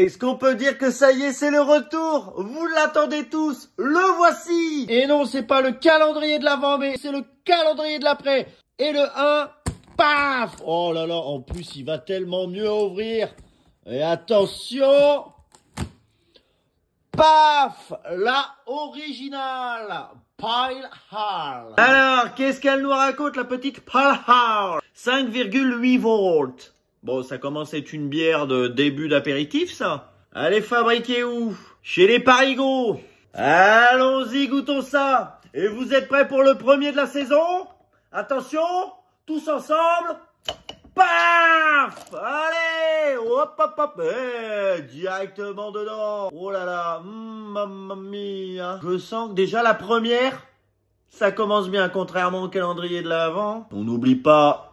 Est-ce qu'on peut dire que ça y est, c'est le retour? Vous l'attendez tous, le voici Et non, c'est pas le calendrier de l'avant, mais c'est le calendrier de l'après. Et le 1, paf Oh là là, en plus, il va tellement mieux ouvrir. Et attention Paf La originale Pile Hall. Alors, qu'est-ce qu'elle nous raconte, la petite Pile Hall? 5,8 volts. Bon, ça commence à être une bière de début d'apéritif, ça. Elle est fabriquée où? Chez les Parigots. Allons-y, goûtons ça. Et vous êtes prêts pour le premier de la saison? Attention, tous ensemble. Paf Allez Hop, hop, hop eh, Directement dedans Oh là là mm, Mamma mia Je sens que déjà la première, ça commence bien, contrairement au calendrier de l'avant. On n'oublie pas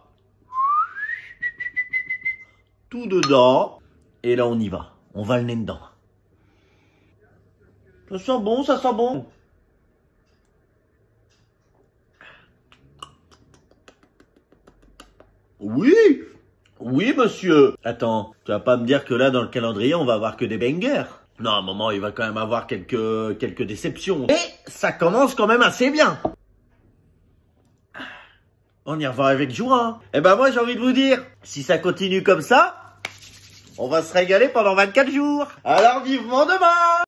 tout dedans. Et là, on y va. On va le nez dedans. Ça sent bon, ça sent bon. Oui Oui, monsieur Attends, tu vas pas me dire que là, dans le calendrier, on va avoir que des bangers Non, à moment, il va quand même avoir quelques, quelques déceptions. Et ça commence quand même assez bien on y revoit avec joie. Eh ben moi j'ai envie de vous dire, si ça continue comme ça, on va se régaler pendant 24 jours. Alors vivement demain